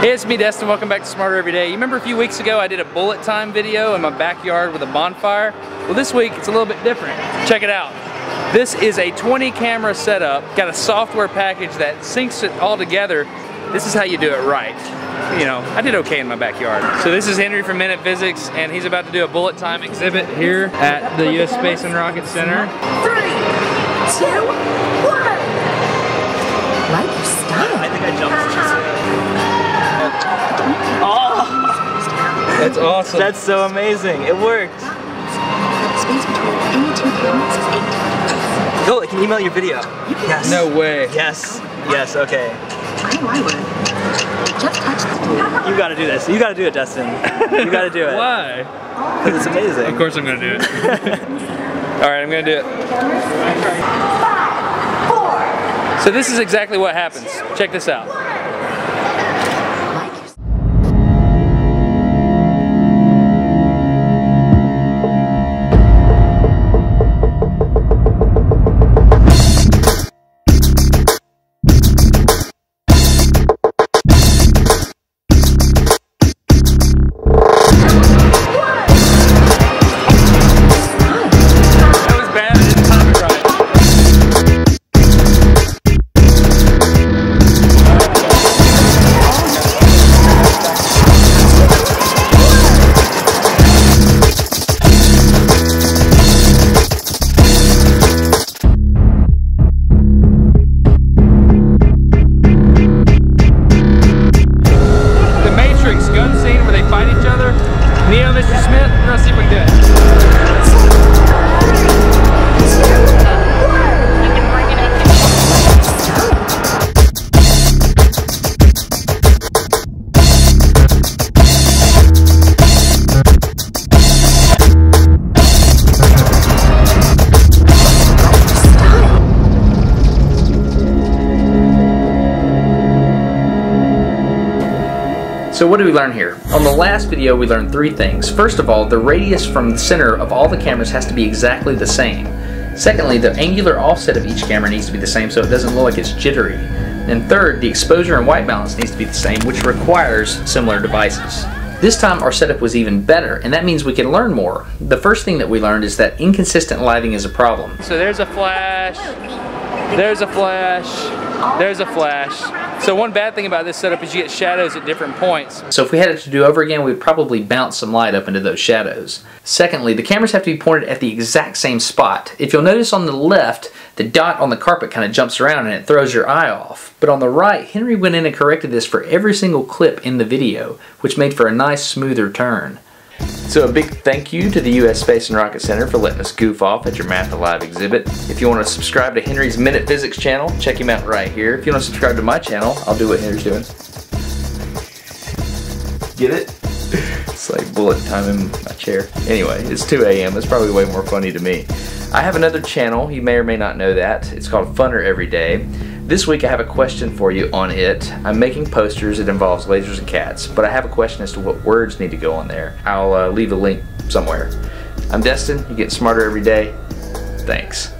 Hey, it's me, Destin. Welcome back to Smarter Every Day. You remember a few weeks ago I did a bullet time video in my backyard with a bonfire? Well, this week it's a little bit different. Check it out. This is a 20 camera setup, got a software package that syncs it all together. This is how you do it right. You know, I did okay in my backyard. So this is Henry from Minute Physics, and he's about to do a bullet time exhibit here at the U.S. Space and Rocket Center. Three, two, one. That's awesome. that's so amazing. It worked. Space between any two planets is eight times. Go, I can email your video. Yes. no way. Yes. Yes, okay. I know I would. Just touch the You gotta do this. You gotta do it, Destin. You gotta do it. Why? Because it's amazing. Of course I'm gonna do it. All right, I'm gonna do it. So this is exactly what happens. Check this out. So what did we learn here? On the last video we learned three things. First of all, the radius from the center of all the cameras has to be exactly the same. Secondly, the angular offset of each camera needs to be the same so it doesn't look like it's jittery. And third, the exposure and white balance needs to be the same, which requires similar devices. This time our setup was even better, and that means we can learn more. The first thing that we learned is that inconsistent lighting is a problem. So there's a flash, there's a flash, there's a flash. So one bad thing about this setup is you get shadows at different points. So if we had it to do over again, we'd probably bounce some light up into those shadows. Secondly, the cameras have to be pointed at the exact same spot. If you'll notice on the left, the dot on the carpet kind of jumps around and it throws your eye off. But on the right, Henry went in and corrected this for every single clip in the video, which made for a nice smoother turn. So a big thank you to the U.S. Space and Rocket Center for letting us goof off at your Math Alive exhibit. If you want to subscribe to Henry's Minute Physics channel, check him out right here. If you want to subscribe to my channel, I'll do what Henry's doing. Get it? It's like bullet time in my chair. Anyway, it's 2 a.m. It's probably way more funny to me. I have another channel, you may or may not know that. It's called Funner Every Day. This week I have a question for you on it. I'm making posters it involves lasers and cats, but I have a question as to what words need to go on there. I'll uh, leave a link somewhere. I'm Destin, you get smarter every day. Thanks.